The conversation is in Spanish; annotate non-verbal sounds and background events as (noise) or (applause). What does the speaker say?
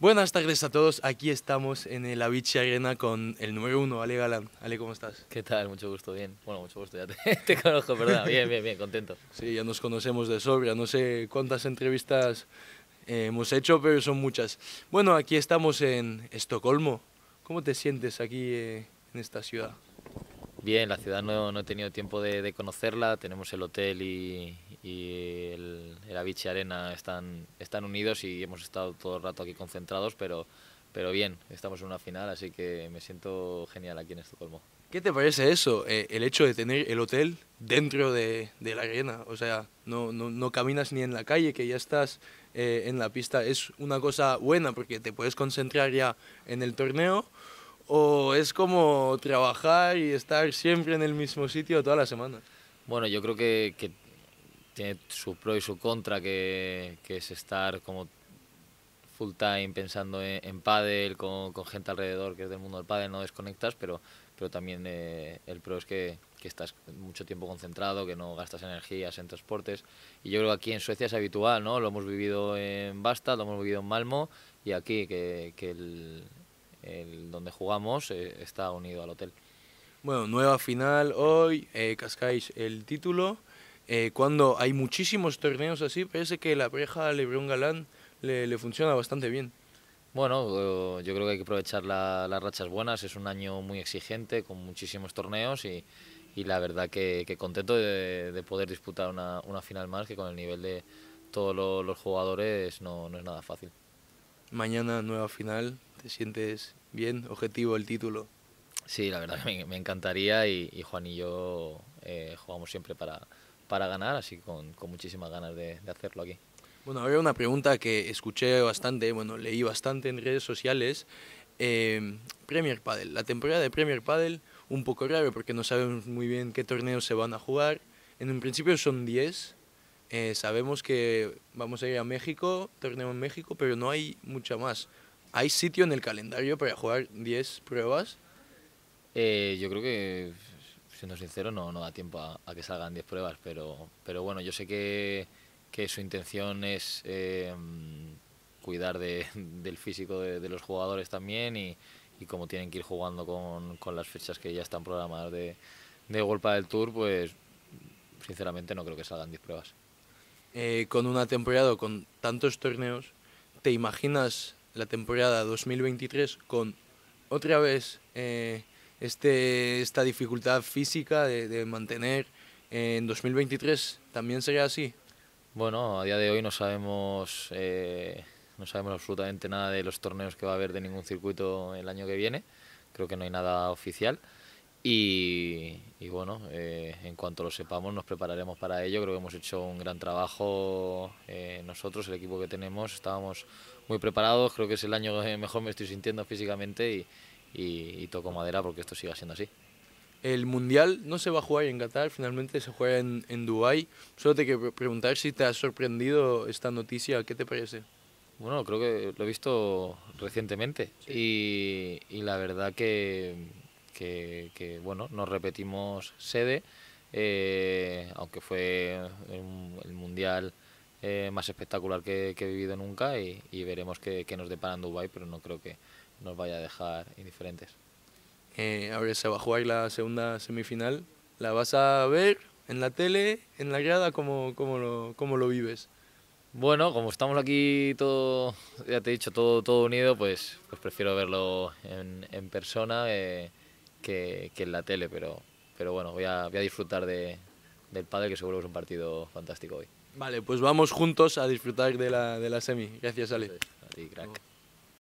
Buenas tardes a todos, aquí estamos en el Avicii Arena con el número uno, Ale Galán. Ale, ¿cómo estás? ¿Qué tal? Mucho gusto, bien. Bueno, mucho gusto, ya te, (laughs) te conozco, ¿verdad? Bien, bien, bien, contento. Sí, ya nos conocemos de sobra, no sé cuántas entrevistas eh, hemos hecho, pero son muchas. Bueno, aquí estamos en Estocolmo. ¿Cómo te sientes aquí eh, en esta ciudad? Bien, la ciudad no, no he tenido tiempo de, de conocerla, tenemos el hotel y, y el, el Arena están, están unidos y hemos estado todo el rato aquí concentrados, pero, pero bien, estamos en una final, así que me siento genial aquí en Estocolmo. ¿Qué te parece eso, eh, el hecho de tener el hotel dentro de, de la arena? O sea, no, no, no, caminas ni en la calle, que ya estás eh, en la pista. ¿Es una cosa buena porque te puedes concentrar ya en el torneo? ¿O es como trabajar y estar siempre en el mismo sitio toda la semana? Bueno, yo creo que, que tiene su pro y su contra, que, que es estar como full time pensando en, en pádel, con, con, gente alrededor que es del mundo del pádel, no desconectas, pero, pero también eh, el pro es que, que, estás mucho tiempo concentrado, que no gastas energías en transportes. Y yo creo que aquí en Suecia es habitual, ¿no? Lo hemos vivido en Basta, lo hemos vivido en Malmo y aquí que, que el, el, donde jugamos eh, está unido al hotel. Bueno, nueva final hoy, eh, cascáis el título. Eh, cuando hay muchísimos torneos así, parece que la pareja Lebron Galán le, le, funciona bastante bien. Bueno, yo creo que hay que aprovechar la, las rachas buenas. Es un año muy exigente, con muchísimos torneos y, y la verdad que, que contento de, de, poder disputar una, una, final más, que con el nivel de todos los, los jugadores no, no es nada fácil. Mañana nueva final, ¿te sientes bien? Objetivo el título. Sí, la verdad me, me encantaría y, y, Juan y yo eh, jugamos siempre para, para ganar, así con, con muchísimas ganas de, de, hacerlo aquí. Bueno, había una pregunta que escuché bastante, bueno, leí bastante en redes sociales. Eh, Premier Padel, la temporada de Premier Padel, un poco raro porque no sabemos muy bien qué torneos se van a jugar. En un principio son 10. Eh, sabemos que vamos a ir a México, torneo en México, pero no hay mucha más. ¿Hay sitio en el calendario para jugar 10 pruebas? Eh, yo creo que, siendo sincero, no, no da tiempo a, a que salgan 10 pruebas, pero, pero bueno, yo sé que, que su intención es eh, cuidar de, del físico de, de, los jugadores también y, y como tienen que ir jugando con, con las fechas que ya están programadas de, de Golpa del Tour, pues sinceramente no creo que salgan 10 pruebas. Eh, con una temporada con tantos torneos, ¿te imaginas la temporada 2023 con otra vez eh, este, esta dificultad física de, mantener eh, en 2023 también sería así? Bueno, a día de hoy no sabemos, eh, no sabemos absolutamente nada de los torneos que va a haber de ningún circuito el año que viene. Creo que no hay nada oficial. Y, y bueno, eh, en cuanto lo sepamos nos prepararemos para ello. Creo que hemos hecho un gran trabajo eh, nosotros, el equipo que tenemos. Estábamos muy preparados. Creo que es el año que mejor me estoy sintiendo físicamente y, y, y toco madera porque esto siga siendo así. El Mundial no se va a jugar en Qatar, finalmente se juega en, en Dubái. Solo te quiero preguntar si te ha sorprendido esta noticia, ¿qué te parece? Bueno, creo que lo he visto recientemente sí. y, y, la verdad que, que, que, bueno, nos repetimos sede, eh, aunque fue el, Mundial eh, más espectacular que, que, he vivido nunca y, y veremos qué, qué nos depara en Dubái, pero no creo que nos vaya a dejar indiferentes. Eh, ahora se va a jugar la segunda semifinal. ¿La vas a ver en la tele, en la grada? ¿Cómo, cómo, lo, cómo lo vives? Bueno, como estamos aquí todo, ya te he dicho, todo, todo unido, pues, pues prefiero verlo en, en persona eh, que, que, en la tele, pero, pero bueno, voy a, voy a disfrutar de, del padre, que seguro que es un partido fantástico hoy. Vale, pues vamos juntos a disfrutar de la, de la semi. Gracias, Ale. A ti, crack.